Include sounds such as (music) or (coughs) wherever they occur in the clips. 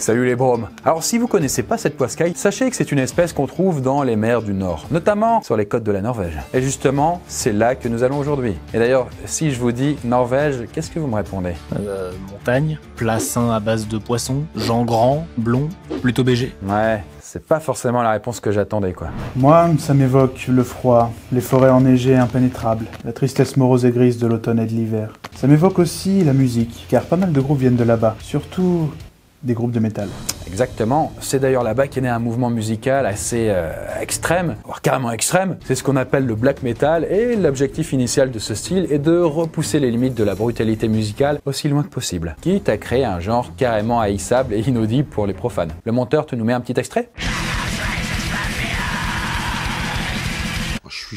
Salut les bromes Alors si vous connaissez pas cette poiscaille, sachez que c'est une espèce qu'on trouve dans les mers du Nord, notamment sur les côtes de la Norvège. Et justement, c'est là que nous allons aujourd'hui. Et d'ailleurs, si je vous dis Norvège, qu'est-ce que vous me répondez? Euh, montagne, plat sain à base de poissons, gens grands, blonds, plutôt BG. Ouais, c'est pas forcément la réponse que j'attendais quoi. Moi, ça m'évoque le froid, les forêts enneigées impénétrables, la tristesse morose et grise de l'automne et de l'hiver. Ça m'évoque aussi la musique, car pas mal de groupes viennent de là-bas, surtout des groupes de métal. Exactement. C'est d'ailleurs là-bas qu'est né un mouvement musical assez euh, extrême, voire carrément extrême. C'est ce qu'on appelle le black metal et l'objectif initial de ce style est de repousser les limites de la brutalité musicale aussi loin que possible, quitte à créer un genre carrément haïssable et inaudible pour les profanes. Le monteur te nous met un petit extrait?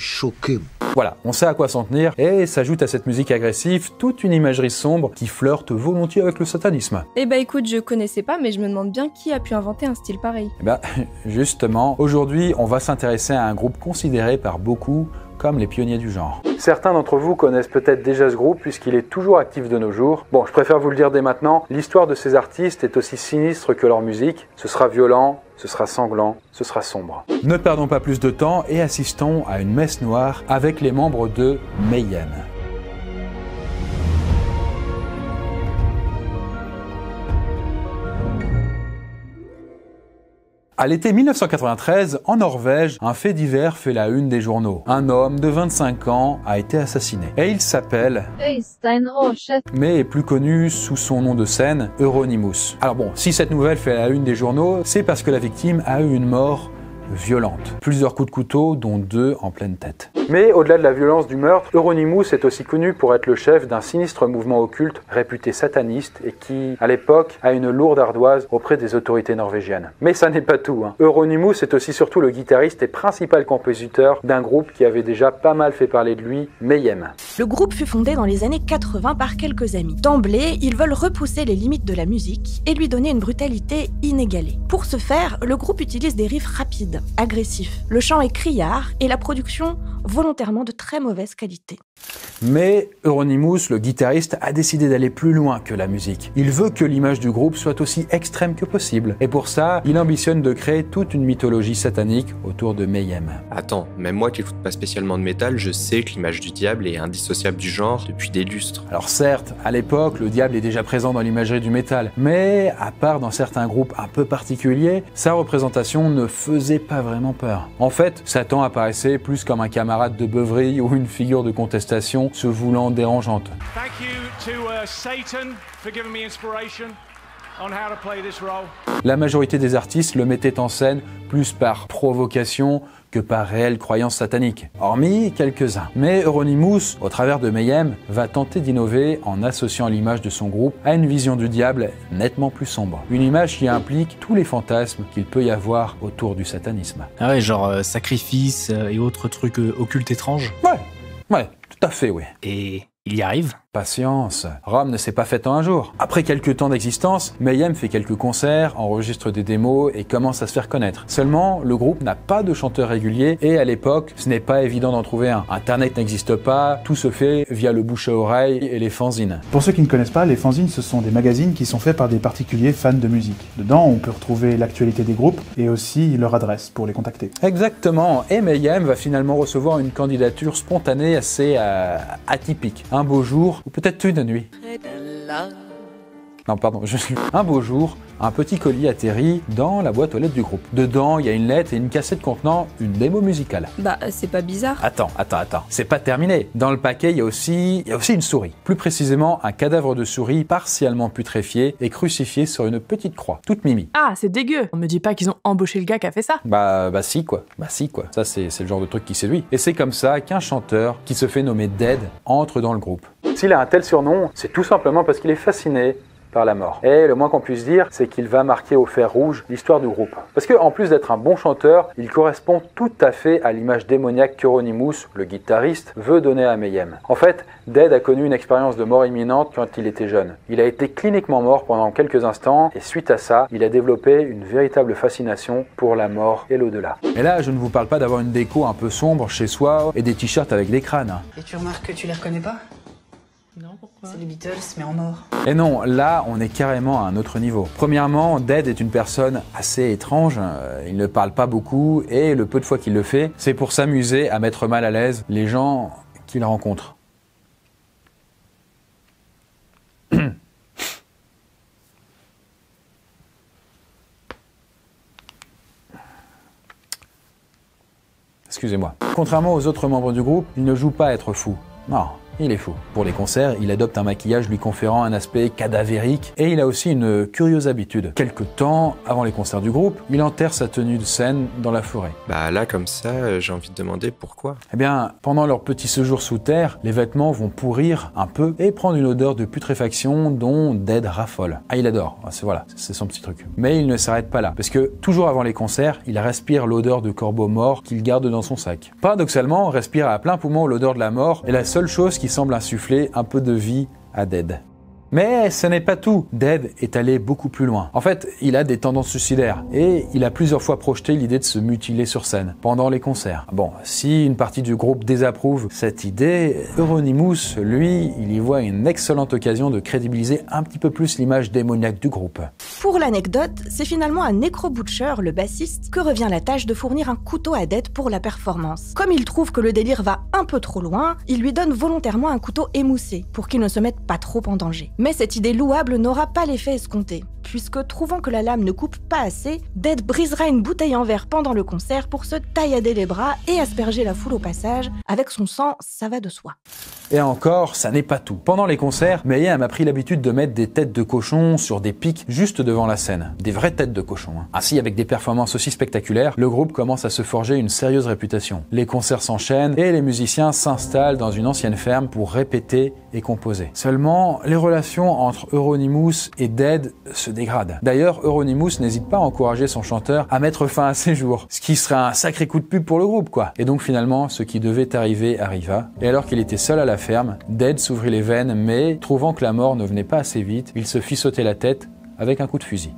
Choqué. Voilà, on sait à quoi s'en tenir et s'ajoute à cette musique agressive toute une imagerie sombre qui flirte volontiers avec le satanisme. Eh bah écoute, je connaissais pas, mais je me demande bien qui a pu inventer un style pareil. Eh ben, (laughs) justement, aujourd'hui, on va s'intéresser à un groupe considéré par beaucoup comme les pionniers du genre. Certains d'entre vous connaissent peut-être déjà ce groupe puisqu'il est toujours actif de nos jours. Bon, je préfère vous le dire dès maintenant, l'histoire de ces artistes est aussi sinistre que leur musique. Ce sera violent, ce sera sanglant, ce sera sombre. Ne perdons pas plus de temps et assistons à une messe noire avec les membres de Mayhem. À l'été 1993, en Norvège, un fait divers fait la une des journaux. Un homme de 25 ans a été assassiné. Et il s'appelle, Øystein Aarseth. mais est plus connu sous son nom de scène, Euronymous. Alors bon, si cette nouvelle fait la une des journaux, c'est parce que la victime a eu une mort violente. Plusieurs coups de couteau, dont deux en pleine tête. Mais au-delà de la violence du meurtre, Euronymous est aussi connu pour être le chef d'un sinistre mouvement occulte réputé sataniste et qui, à l'époque, a une lourde ardoise auprès des autorités norvégiennes. Mais ça n'est pas tout. Hein. Euronymous est aussi surtout le guitariste et principal compositeur d'un groupe qui avait déjà pas mal fait parler de lui, Mayhem. Le groupe fut fondé dans les années 80 par quelques amis. D'emblée, ils veulent repousser les limites de la musique et lui donner une brutalité inégalée. Pour ce faire, le groupe utilise des riffs rapides, agressifs. Le chant est criard et la production volontairement de très mauvaise qualité. Mais Euronymous, le guitariste, a décidé d'aller plus loin que la musique. Il veut que l'image du groupe soit aussi extrême que possible. Et pour ça, il ambitionne de créer toute une mythologie satanique autour de Mayhem. Attends, même moi qui écoute pas spécialement de métal, je sais que l'image du diable est indissociable du genre depuis des lustres. Alors certes, à l'époque, le diable est déjà présent dans l'imagerie du métal, mais à part dans certains groupes un peu particuliers, sa représentation ne faisait pas vraiment peur. En fait, Satan apparaissait plus comme un camarade de beuverie ou une figure de contestation se voulant dérangeante. Thank you to uh, Satan for giving me inspiration on how to play this role. La majorité des artistes le mettaient en scène plus par provocation que par réelle croyance satanique, hormis quelques-uns. Mais Euronymous, au travers de Mayhem, va tenter d'innover en associant l'image de son groupe à une vision du diable nettement plus sombre. Une image qui implique tous les fantasmes qu'il peut y avoir autour du satanisme. Ah ouais, genre euh, sacrifice euh, et autres trucs euh, occultes étranges? Ouais, ouais, tout à fait, oui. Et il y arrive Patience, Rome ne s'est pas faite en un jour. Après quelques temps d'existence, Mayhem fait quelques concerts, enregistre des démos et commence à se faire connaître. Seulement, le groupe n'a pas de chanteur régulier et à l'époque, ce n'est pas évident d'en trouver un. Internet n'existe pas, tout se fait via le bouche à oreille et les fanzines. Pour ceux qui ne connaissent pas, les fanzines, ce sont des magazines qui sont faits par des particuliers fans de musique. Dedans, on peut retrouver l'actualité des groupes et aussi leur adresse pour les contacter. Exactement, et Mayhem va finalement recevoir une candidature spontanée assez euh, atypique. Un beau jour, ou peut-être une nuit. Non, pardon, je... un beau jour, un petit colis atterrit dans la boîte aux lettres du groupe. Dedans, il y a une lettre et une cassette contenant une démo musicale. Bah, c'est pas bizarre. Attends, attends, attends. C'est pas terminé. Dans le paquet, il y a aussi, il y a aussi une souris. Plus précisément, un cadavre de souris partiellement putréfié et crucifié sur une petite croix, toute mimi. Ah, c'est dégueu. On me dit pas qu'ils ont embauché le gars qui a fait ça. Bah, bah si quoi. Bah si quoi. Ça c'est c'est le genre de truc qui séduit. Et c'est comme ça qu'un chanteur qui se fait nommer Dead entre dans le groupe. S'il a un tel surnom, c'est tout simplement parce qu'il est fasciné par la mort. Et le moins qu'on puisse dire, c'est qu'il va marquer au fer rouge l'histoire du groupe. Parce que en plus d'être un bon chanteur, il correspond tout à fait à l'image démoniaque qu'Euronymous, le guitariste, veut donner à Mayhem. En fait, Dead a connu une expérience de mort imminente quand il était jeune. Il a été cliniquement mort pendant quelques instants et suite à ça, il a développé une véritable fascination pour la mort et l'au-delà. Et là, je ne vous parle pas d'avoir une déco un peu sombre chez soi et des t-shirts avec des crânes. Et tu remarques que tu les reconnais pas? Non, pourquoi C'est les Beatles, mais en or. Et non, là, on est carrément à un autre niveau. Premièrement, Dead est une personne assez étrange. euh, Il ne parle pas beaucoup et le peu de fois qu'il le fait, c'est pour s'amuser à mettre mal à l'aise les gens qu'il rencontre. (coughs) Excusez-moi. Contrairement aux autres membres du groupe, il ne joue pas à être fou. Non, il est fou. Pour les concerts, il adopte un maquillage lui conférant un aspect cadavérique et il a aussi une curieuse habitude. Quelque temps avant les concerts du groupe, il enterre sa tenue de scène dans la forêt. Bah là, comme ça, j'ai envie de demander pourquoi. Eh bien, pendant leur petit séjour sous terre, les vêtements vont pourrir un peu et prendre une odeur de putréfaction dont Dead raffole. Ah, il adore. Ah, C'est voilà, c'est son petit truc. Mais il ne s'arrête pas là, parce que toujours avant les concerts, il respire l'odeur de corbeau mort qu'il garde dans son sac. Paradoxalement, respirer à plein poumon l'odeur de la mort est la seule chose semble insuffler un peu de vie à Dead. Mais ce n'est pas tout. Dead est allé beaucoup plus loin. En fait, il a des tendances suicidaires et il a plusieurs fois projeté l'idée de se mutiler sur scène pendant les concerts. Bon, si une partie du groupe désapprouve cette idée, Euronymous, lui, il y voit une excellente occasion de crédibiliser un petit peu plus l'image démoniaque du groupe. Pour l'anecdote, c'est finalement à Necro Butcher, le bassiste, que revient la tâche de fournir un couteau à Dead pour la performance. Comme il trouve que le délire va un peu trop loin, il lui donne volontairement un couteau émoussé pour qu'il ne se mette pas trop en danger. Mais cette idée louable n'aura pas l'effet escompté, puisque trouvant que la lame ne coupe pas assez, Dead brisera une bouteille en verre pendant le concert pour se taillader les bras et asperger la foule au passage. Avec son sang, ça va de soi. Et encore, ça n'est pas tout. Pendant les concerts, Mayhem a pris l'habitude de mettre des têtes de cochon sur des pics juste devant la scène. Des vraies têtes de cochon. hein. Ainsi, avec des performances aussi spectaculaires, le groupe commence à se forger une sérieuse réputation. Les concerts s'enchaînent et les musiciens s'installent dans une ancienne ferme pour répéter et composer. Seulement, les relations entre Euronymous et Dead se D'ailleurs, Euronymous n'hésite pas à encourager son chanteur à mettre fin à ses jours, ce qui serait un sacré coup de pub pour le groupe, quoi. Et donc finalement, ce qui devait arriver arriva. Et alors qu'il était seul à la ferme, Dead s'ouvrit les veines, mais trouvant que la mort ne venait pas assez vite, il se fit sauter la tête avec un coup de fusil.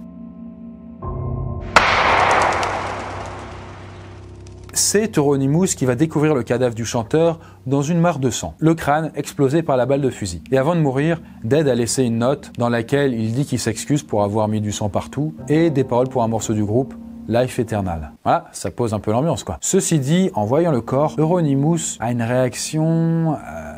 C'est Euronymous qui va découvrir le cadavre du chanteur dans une mare de sang, le crâne explosé par la balle de fusil. Et avant de mourir, Dead a laissé une note dans laquelle il dit qu'il s'excuse pour avoir mis du sang partout et des paroles pour un morceau du groupe, Life Eternal. Voilà, ça pose un peu l'ambiance quoi. Ceci dit, en voyant le corps, Euronymous a une réaction euh,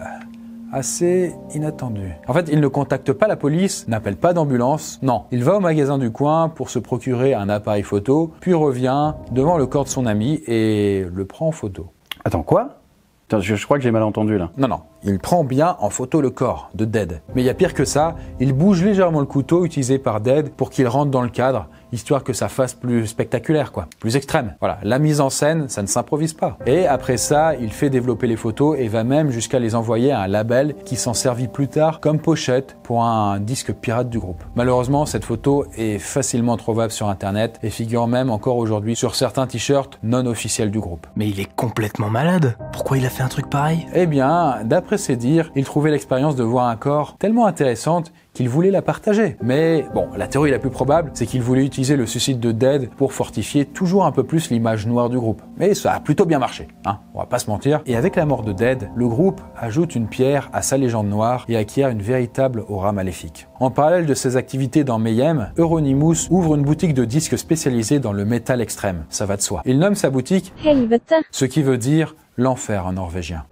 assez inattendue. En fait, il ne contacte pas la police, n'appelle pas d'ambulance, non. Il va au magasin du coin pour se procurer un appareil photo, puis revient devant le corps de son ami et le prend en photo. Attends, quoi? Attends, je, je crois que j'ai mal entendu là. Non, non, il prend bien en photo le corps de Dead. Mais il y a pire que ça, il bouge légèrement le couteau utilisé par Dead pour qu'il rentre dans le cadre, histoire que ça fasse plus spectaculaire, quoi, plus extrême. Voilà, la mise en scène, ça ne s'improvise pas. Et après ça, il fait développer les photos et va même jusqu'à les envoyer à un label qui s'en servit plus tard comme pochette pour un disque pirate du groupe. Malheureusement, cette photo est facilement trouvable sur internet et figure même encore aujourd'hui sur certains t-shirts non officiels du groupe. Mais il est complètement malade. Pourquoi il a fait un truc pareil? Eh bien, d'après ses dires, il trouvait l'expérience de voir un corps tellement intéressante qu'il voulait la partager. Mais bon, la théorie la plus probable, c'est qu'il voulait utiliser le suicide de Dead pour fortifier toujours un peu plus l'image noire du groupe. Mais ça a plutôt bien marché, hein, on va pas se mentir. Et avec la mort de Dead, le groupe ajoute une pierre à sa légende noire et acquiert une véritable aura maléfique. En parallèle de ses activités dans Mayhem, Euronymous ouvre une boutique de disques spécialisée dans le métal extrême, ça va de soi. Il nomme sa boutique ce qui veut dire l'enfer en norvégien.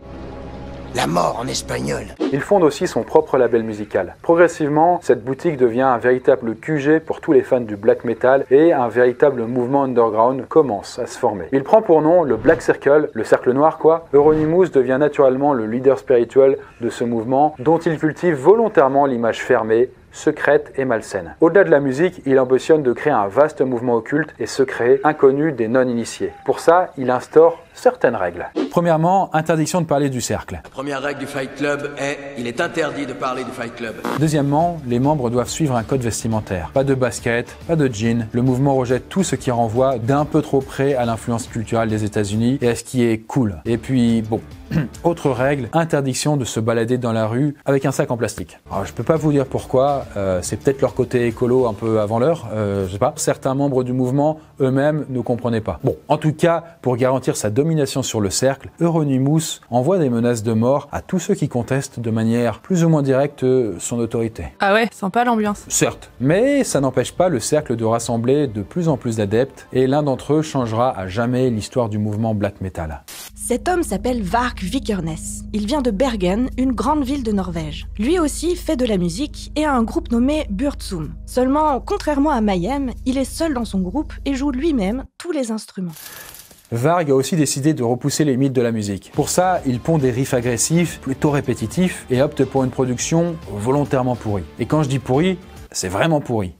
La mort en espagnol. Il fonde aussi son propre label musical. Progressivement, cette boutique devient un véritable QG pour tous les fans du black metal et un véritable mouvement underground commence à se former. Il prend pour nom le Black Circle, le cercle noir quoi. Euronymous devient naturellement le leader spirituel de ce mouvement dont il cultive volontairement l'image fermée, secrète et malsaine. Au-delà de la musique, il ambitionne de créer un vaste mouvement occulte et secret, inconnu des non-initiés. Pour ça, il instaure certaines règles. Premièrement, interdiction de parler du cercle. La première règle du Fight Club est il est interdit de parler du Fight Club. Deuxièmement, les membres doivent suivre un code vestimentaire. Pas de basket, pas de jean. Le mouvement rejette tout ce qui renvoie d'un peu trop près à l'influence culturelle des États-Unis et à ce qui est cool. Et puis, bon, (clears throat) autre règle, interdiction de se balader dans la rue avec un sac en plastique. Alors, je peux pas vous dire pourquoi, euh, c'est peut-être leur côté écolo un peu avant l'heure, euh, je sais pas. Certains membres du mouvement eux-mêmes ne comprenaient pas. Bon, en tout cas, pour garantir sa domination sur le cercle, Euronymous envoie des menaces de mort à tous ceux qui contestent de manière plus ou moins directe son autorité. Ah ouais, sympa l'ambiance. Certes, mais ça n'empêche pas le cercle de rassembler de plus en plus d'adeptes, et l'un d'entre eux changera à jamais l'histoire du mouvement black metal. Cet homme s'appelle Varg Vikernes. Il vient de Bergen, une grande ville de Norvège. Lui aussi fait de la musique et a un groupe nommé Burtsum. Seulement, contrairement à Mayhem, il est seul dans son groupe et joue lui-même tous les instruments. Varg a aussi décidé de repousser les limites de la musique. Pour ça, il pond des riffs agressifs, plutôt répétitifs, et opte pour une production volontairement pourrie. Et quand je dis pourri, c'est vraiment pourri.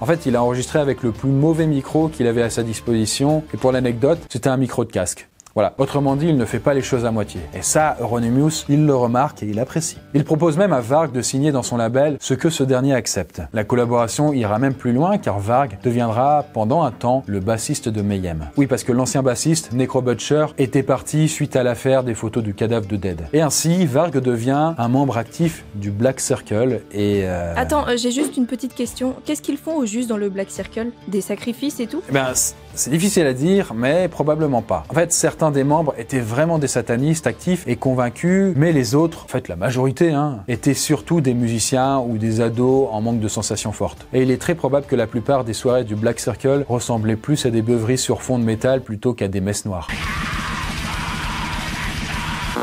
En fait, il a enregistré avec le plus mauvais micro qu'il avait à sa disposition. Et pour l'anecdote, c'était un micro de casque. Voilà. Autrement dit, il ne fait pas les choses à moitié. Et ça, Euronymous, il le remarque et il apprécie. Il propose même à Varg de signer dans son label ce que ce dernier accepte. La collaboration ira même plus loin car Varg deviendra pendant un temps le bassiste de Mayhem. Oui, parce que l'ancien bassiste, Necro Butcher, était parti suite à l'affaire des photos du cadavre de Dead. Et ainsi, Varg devient un membre actif du Black Circle et... Euh... Attends, euh, j'ai juste une petite question. Qu'est-ce qu'ils font au juste dans le Black Circle? Des sacrifices et tout? Eh ben, c'est difficile à dire, mais probablement pas. En fait, certains des membres étaient vraiment des satanistes actifs et convaincus, mais les autres, en fait la majorité, hein, étaient surtout des musiciens ou des ados en manque de sensations fortes. Et il est très probable que la plupart des soirées du Black Circle ressemblaient plus à des beuveries sur fond de métal plutôt qu'à des messes noires.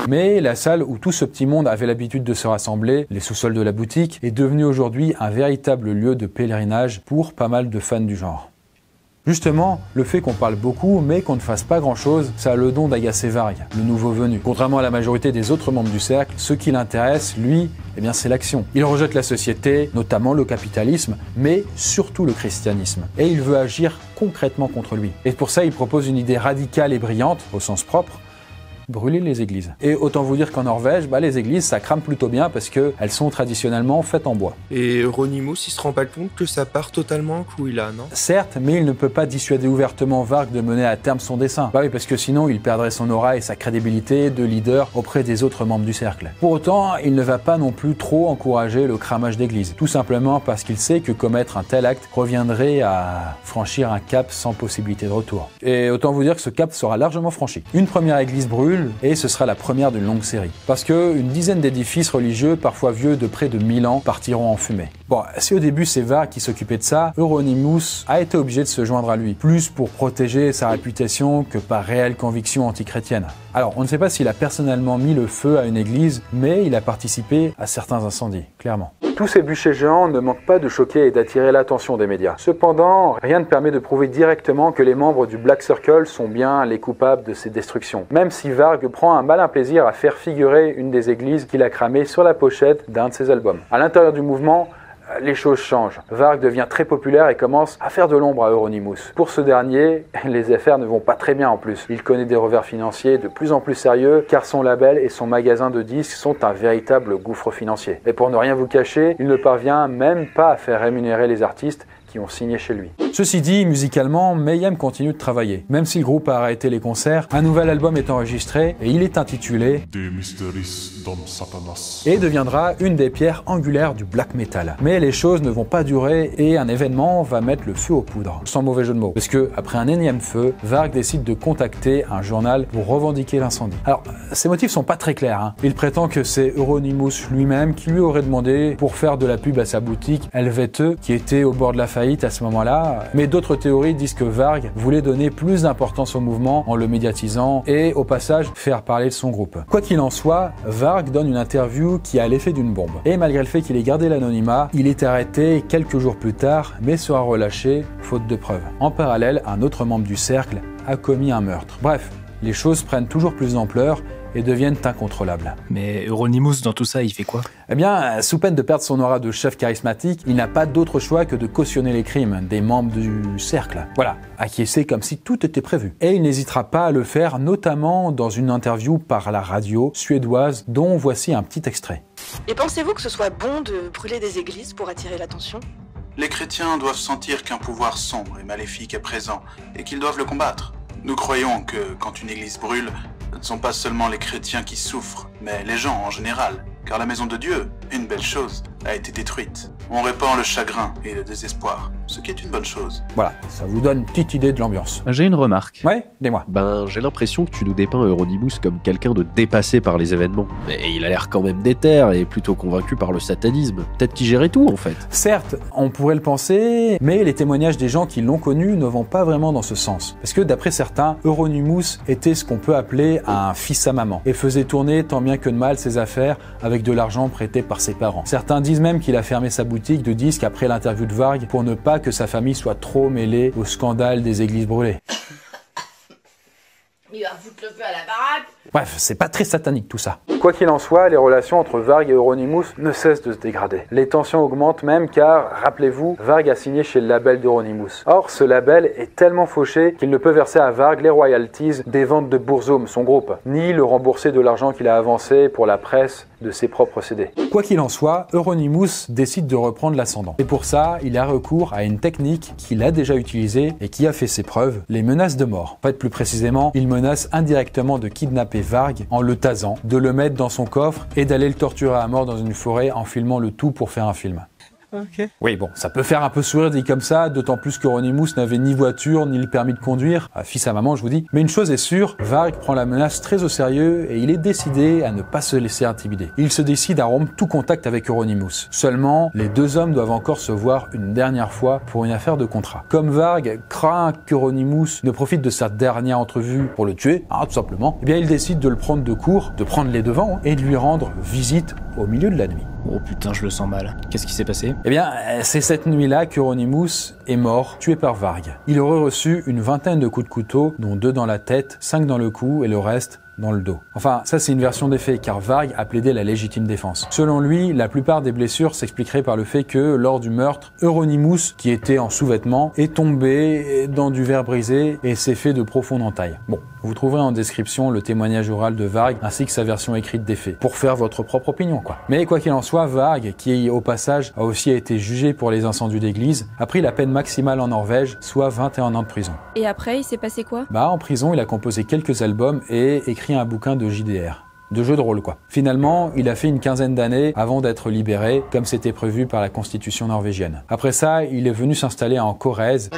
Mais la salle où tout ce petit monde avait l'habitude de se rassembler, les sous-sols de la boutique, est devenue aujourd'hui un véritable lieu de pèlerinage pour pas mal de fans du genre. Justement, le fait qu'on parle beaucoup mais qu'on ne fasse pas grand-chose, ça a le don d'agacer Varg, le nouveau venu. Contrairement à la majorité des autres membres du cercle, ce qui l'intéresse, lui, eh bien c'est l'action. Il rejette la société, notamment le capitalisme, mais surtout le christianisme. Et il veut agir concrètement contre lui. Et pour ça, il propose une idée radicale et brillante, au sens propre, brûler les églises. Et autant vous dire qu'en Norvège, bah, les églises, ça crame plutôt bien parce qu'elles sont traditionnellement faites en bois. Et Euronymous, il se rend pas compte que ça part totalement il a, non? Certes, mais il ne peut pas dissuader ouvertement Varg de mener à terme son dessin. Bah oui, parce que sinon, il perdrait son aura et sa crédibilité de leader auprès des autres membres du cercle. Pour autant, il ne va pas non plus trop encourager le cramage d'église. Tout simplement parce qu'il sait que commettre un tel acte reviendrait à franchir un cap sans possibilité de retour. Et autant vous dire que ce cap sera largement franchi. Une première église brûle, et ce sera la première d'une longue série. Parce que une dizaine d'édifices religieux, parfois vieux de près de 1000 ans, partiront en fumée. Bon, si au début c'est Va qui s'occupait de ça, Euronymous a été obligé de se joindre à lui, plus pour protéger sa réputation que par réelle conviction antichrétienne. Alors, on ne sait pas s'il a personnellement mis le feu à une église, mais il a participé à certains incendies, clairement. Tous ces bûchers géants ne manquent pas de choquer et d'attirer l'attention des médias. Cependant, rien ne permet de prouver directement que les membres du Black Circle sont bien les coupables de ces destructions. Même si Varg prend un malin plaisir à faire figurer une des églises qu'il a cramées sur la pochette d'un de ses albums. À l'intérieur du mouvement, les choses changent. Varg devient très populaire et commence à faire de l'ombre à Euronymous. Pour ce dernier, (laughs) les affaires ne vont pas très bien en plus. Il connaît des revers financiers de plus en plus sérieux car son label et son magasin de disques sont un véritable gouffre financier. Et pour ne rien vous cacher, il ne parvient même pas à faire rémunérer les artistes qui ont signé chez lui. Ceci dit, musicalement, Mayhem continue de travailler. Même si le groupe a arrêté les concerts, un nouvel album est enregistré et il est intitulé et deviendra une des pierres angulaires du black metal. Mais les choses ne vont pas durer et un événement va mettre le feu aux poudres, sans mauvais jeu de mots. Parce que après un énième feu, Varg décide de contacter un journal pour revendiquer l'incendie. Alors, ses motifs sont pas très clairs. Hein. Il prétend que c'est Euronymous lui-même qui lui aurait demandé pour faire de la pub à sa boutique LVT, qui était au bord de la à ce moment-là, mais d'autres théories disent que Varg voulait donner plus d'importance au mouvement en le médiatisant et au passage faire parler de son groupe. Quoi qu'il en soit, Varg donne une interview qui a l'effet d'une bombe. Et malgré le fait qu'il ait gardé l'anonymat, il est arrêté quelques jours plus tard, mais sera relâché faute de preuves. En parallèle, un autre membre du cercle a commis un meurtre. Bref, les choses prennent toujours plus d'ampleur et deviennent incontrôlables. Mais Euronymous, dans tout ça, il fait quoi? Eh bien, sous peine de perdre son aura de chef charismatique, il n'a pas d'autre choix que de cautionner les crimes des membres du cercle. Voilà, acquiescer comme si tout était prévu. Et il n'hésitera pas à le faire, notamment dans une interview par la radio suédoise, dont voici un petit extrait. Et pensez-vous que ce soit bon de brûler des églises pour attirer l'attention? Les chrétiens doivent sentir qu'un pouvoir sombre et maléfique est présent et qu'ils doivent le combattre. Nous croyons que quand une église brûle, ne sont pas seulement les chrétiens qui souffrent, mais les gens en général. Car la maison de Dieu une belle chose. A été détruite. On répand le chagrin et le désespoir, ce qui est une bonne chose. Voilà, ça vous donne une petite idée de l'ambiance. J'ai une remarque. Ouais, dis-moi. Ben, j'ai l'impression que tu nous dépeins Euronymous comme quelqu'un de dépassé par les événements. Et il a l'air quand même déter et plutôt convaincu par le satanisme. Peut-être qu'il gérait tout en fait. Certes, on pourrait le penser, mais les témoignages des gens qui l'ont connu ne vont pas vraiment dans ce sens. Parce que d'après certains, Euronymous était ce qu'on peut appeler un fils à maman et faisait tourner tant bien que de mal ses affaires avec de l'argent prêté par ses parents. Certains disent même qu'il a fermé sa boutique de disques après l'interview de Varg pour ne pas que sa famille soit trop mêlée au scandale des églises brûlées. (laughs) Il va foutre le feu à la baraque. Bref, c'est pas très satanique tout ça. Quoi qu'il en soit, les relations entre Varg et Euronymous ne cessent de se dégrader. Les tensions augmentent même car, rappelez-vous, Varg a signé chez le label d'Euronymous. Or, ce label est tellement fauché qu'il ne peut verser à Varg les royalties des ventes de Burzum, son groupe, ni le rembourser de l'argent qu'il a avancé pour la presse de ses propres CD. Quoi qu'il en soit, Euronymous décide de reprendre l'ascendant. Et pour ça, il a recours à une technique qu'il a déjà utilisée et qui a fait ses preuves, les menaces de mort. En fait, plus précisément, il menace indirectement de kidnapper Varg en le tasant, de le mettre dans son coffre et d'aller le torturer à mort dans une forêt en filmant le tout pour faire un film. Oui, bon, ça peut faire un peu sourire dit comme ça, d'autant plus que Ronimous n'avait ni voiture, ni le permis de conduire, ah, fils à maman, je vous dis. Mais une chose est sûre, Varg prend la menace très au sérieux et il est décidé à ne pas se laisser intimider. Il se décide à rompre tout contact avec Euronymous. Seulement, les deux hommes doivent encore se voir une dernière fois pour une affaire de contrat. Comme Varg craint qu'Euronymous ne profite de sa dernière entrevue pour le tuer, hein, tout simplement, eh bien il décide de le prendre de court, de prendre les devants et de lui rendre visite au milieu de la nuit. Oh putain, je le sens mal. Qu'est-ce qui s'est passé? Eh bien, c'est cette nuit-là qu'Euronymous est mort, tué par Varg. Il aurait reçu une vingtaine de coups de couteau, dont deux dans la tête, cinq dans le cou et le reste dans le dos. Enfin, ça c'est une version des faits car Varg a plaidé la légitime défense. Selon lui, la plupart des blessures s'expliqueraient par le fait que lors du meurtre, Euronymous, qui était en sous-vêtements, est tombé dans du verre brisé et s'est fait de profondes entailles. Bon, vous trouverez en description le témoignage oral de Varg ainsi que sa version écrite des faits, pour faire votre propre opinion quoi. Mais quoi qu'il en soit, Varg, qui au passage a aussi été jugé pour les incendies d'église, a pris la peine maximale en Norvège, soit 21 ans de prison. Et après, il s'est passé quoi? Bah en prison, il a composé quelques albums et écrit un bouquin de JDR de jeu de rôle quoi. Finalement, il a fait une quinzaine d'années avant d'être libéré, comme c'était prévu par la constitution norvégienne. Après ça, il est venu s'installer en Corrèze.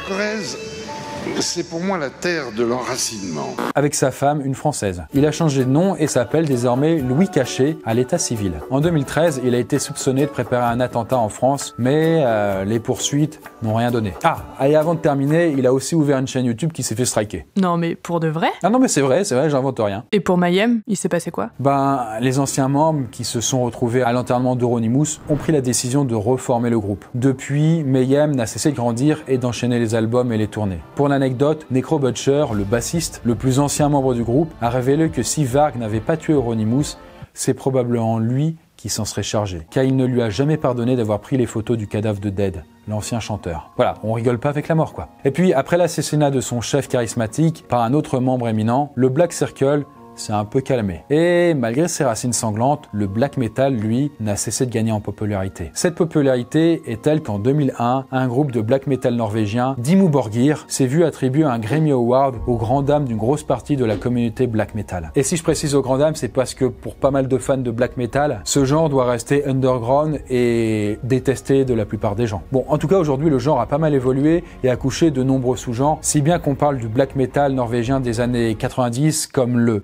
C'est pour moi la terre de l'enracinement. Avec sa femme, une Française. Il a changé de nom et s'appelle désormais Louis Cachet à l'état civil. En 2013, il a été soupçonné de préparer un attentat en France, mais euh, les poursuites n'ont rien donné. Ah, et avant de terminer, il a aussi ouvert une chaîne YouTube qui s'est fait striker. Non mais pour de vrai? Ah non mais c'est vrai, c'est vrai, j'invente rien. Et pour Mayhem, il s'est passé quoi? Ben, les anciens membres qui se sont retrouvés à l'enterrement d'Euronymous ont pris la décision de reformer le groupe. Depuis, Mayhem n'a cessé de grandir et d'enchaîner les albums et les tournées. Pour l'anecdote, Necro Butcher, le bassiste, le plus ancien membre du groupe, a révélé que si Varg n'avait pas tué Euronymous, c'est probablement lui qui s'en serait chargé, car il ne lui a jamais pardonné d'avoir pris les photos du cadavre de Dead, l'ancien chanteur. Voilà, on rigole pas avec la mort quoi. Et puis après l'assassinat de son chef charismatique par un autre membre éminent, le Black Circle s'est un peu calmé. Et malgré ses racines sanglantes, le black metal, lui, n'a cessé de gagner en popularité. Cette popularité est telle qu'en 2001, un groupe de black metal norvégien, Dimmu Borgir, s'est vu attribuer un Grammy Award aux grandes dames d'une grosse partie de la communauté black metal. Et si je précise aux grandes dames, c'est parce que pour pas mal de fans de black metal, ce genre doit rester underground et détesté de la plupart des gens. Bon, en tout cas, aujourd'hui, le genre a pas mal évolué et a couché de nombreux sous-genres, si bien qu'on parle du black metal norvégien des années 90 comme le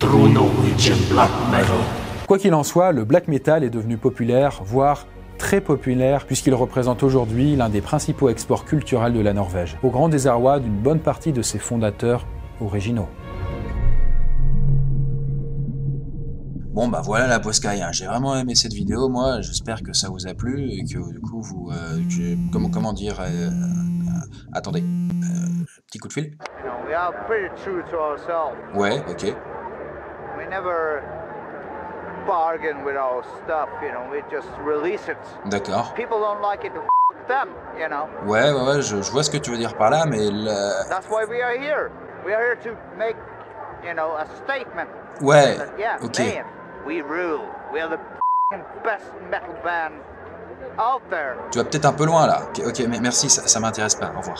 Quoi qu'il en soit, le black metal est devenu populaire, voire très populaire, puisqu'il représente aujourd'hui l'un des principaux exports culturels de la Norvège, au grand désarroi d'une bonne partie de ses fondateurs originaux. Bon bah voilà la Poscaille, j'ai vraiment aimé cette vidéo, moi. J'espère que ça vous a plu et que du coup vous... Euh, je- comment, comment dire... euh, euh, attendez, euh, petit coup de fil. You know, know. Ouais, ouais, ouais, je, je vois ce que tu veux dire par là, mais le... That's why we are here. We are here to make, you know, a statement. Ouais, ok. man, we rule. We are the f***ing best metal band out there. Tu vas peut-être un peu loin là. Ok, ok, mais merci, ça, ça m'intéresse pas. Au revoir.